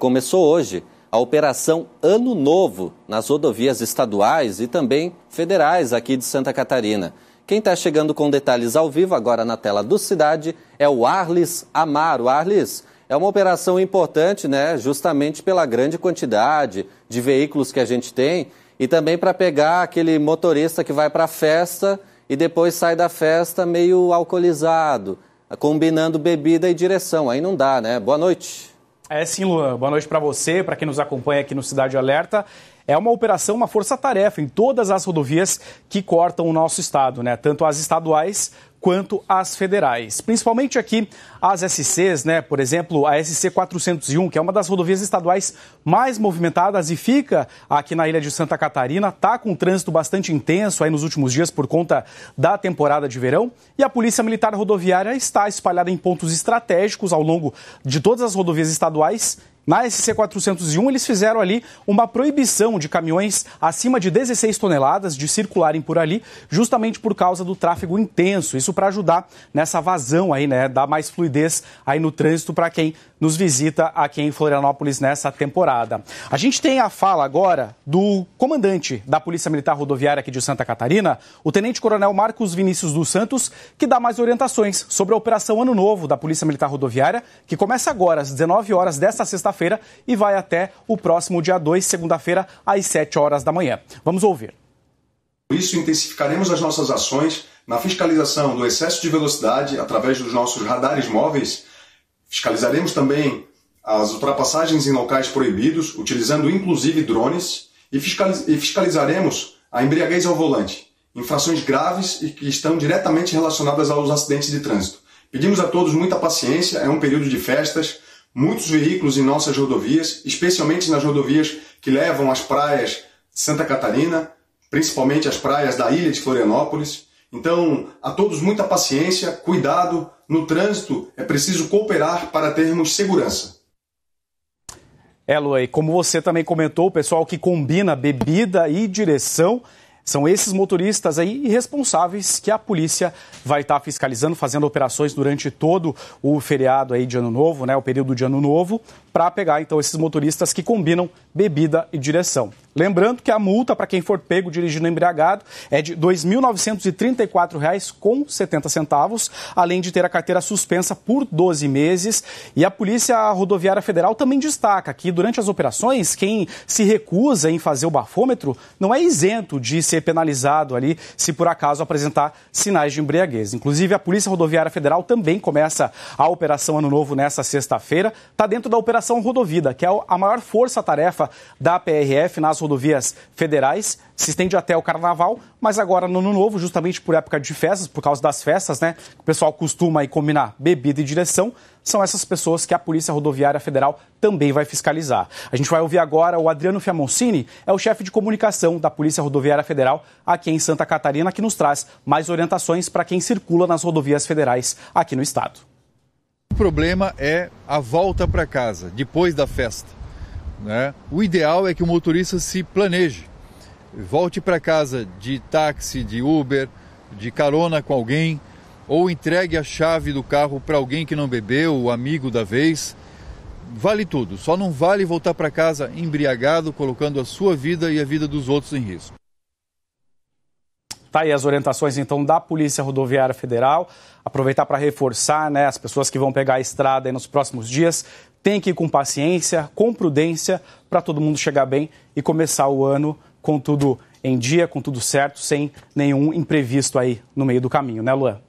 começou hoje a Operação Ano Novo nas rodovias estaduais e também federais aqui de Santa Catarina. Quem está chegando com detalhes ao vivo agora na tela do Cidade é o Arlis Amaro. Arlis, é uma operação importante, né? Justamente pela grande quantidade de veículos que a gente tem e também para pegar aquele motorista que vai para a festa e depois sai da festa meio alcoolizado, combinando bebida e direção. Aí não dá, né? Boa noite. É sim, Luan. Boa noite para você, para quem nos acompanha aqui no Cidade Alerta. É uma operação, uma força-tarefa em todas as rodovias que cortam o nosso estado, né? Tanto as estaduais quanto as federais. Principalmente aqui as SCs, né? Por exemplo, a SC 401, que é uma das rodovias estaduais mais movimentadas e fica aqui na ilha de Santa Catarina, tá com um trânsito bastante intenso aí nos últimos dias por conta da temporada de verão. E a Polícia Militar Rodoviária está espalhada em pontos estratégicos ao longo de todas as rodovias estaduais na SC 401, eles fizeram ali uma proibição de caminhões acima de 16 toneladas de circularem por ali, justamente por causa do tráfego intenso. Isso para ajudar nessa vazão aí, né, dar mais fluidez aí no trânsito para quem nos visita aqui em Florianópolis nessa temporada. A gente tem a fala agora do comandante da Polícia Militar Rodoviária aqui de Santa Catarina, o Tenente Coronel Marcos Vinícius dos Santos, que dá mais orientações sobre a Operação Ano Novo da Polícia Militar Rodoviária, que começa agora às 19 horas desta sexta-feira e vai até o próximo dia 2, segunda-feira, às 7 horas da manhã. Vamos ouvir. Por isso, intensificaremos as nossas ações na fiscalização do excesso de velocidade através dos nossos radares móveis Fiscalizaremos também as ultrapassagens em locais proibidos, utilizando inclusive drones, e, fiscalizaremos a embriaguez ao volante, infrações graves e que estão diretamente relacionadas aos acidentes de trânsito. Pedimos a todos muita paciência, é um período de festas, muitos veículos em nossas rodovias, especialmente nas rodovias que levam às praias de Santa Catarina, principalmente as praias da ilha de Florianópolis. Então, a todos muita paciência, cuidado. No trânsito é preciso cooperar para termos segurança. É, Luei, como você também comentou, o pessoal que combina bebida e direção são esses motoristas aí irresponsáveis que a polícia vai estar fiscalizando, fazendo operações durante todo o feriado aí de Ano Novo, né, o período de Ano Novo, para pegar então esses motoristas que combinam bebida e direção. Lembrando que a multa para quem for pego dirigindo embriagado é de R$ 2.934,70, além de ter a carteira suspensa por 12 meses. E a Polícia Rodoviária Federal também destaca que durante as operações, quem se recusa em fazer o bafômetro não é isento de ser penalizado ali se por acaso apresentar sinais de embriaguez. Inclusive, a Polícia Rodoviária Federal também começa a Operação Ano Novo nessa sexta-feira. Está dentro da Operação Rodovida, que é a maior força-tarefa da PRF rodovias federais, se estende até o carnaval, mas agora no ano novo, justamente por época de festas, por causa das festas, né? O pessoal costuma aí combinar bebida e direção. São essas pessoas que a Polícia Rodoviária Federal também vai fiscalizar. A gente vai ouvir agora o Adriano Fiamoncini, é o chefe de comunicação da Polícia Rodoviária Federal aqui em Santa Catarina, que nos traz mais orientações para quem circula nas rodovias federais aqui no estado. O problema é a volta para casa, depois da festa. Né? O ideal é que o motorista se planeje, volte para casa de táxi, de Uber, de carona com alguém, ou entregue a chave do carro para alguém que não bebeu, o amigo da vez. Vale tudo, só não vale voltar para casa embriagado, colocando a sua vida e a vida dos outros em risco. Tá aí as orientações então da Polícia Rodoviária Federal. Aproveitar para reforçar, né, as pessoas que vão pegar a estrada nos próximos dias, tem que ir com paciência, com prudência, para todo mundo chegar bem e começar o ano com tudo em dia, com tudo certo, sem nenhum imprevisto aí no meio do caminho, né, Luan?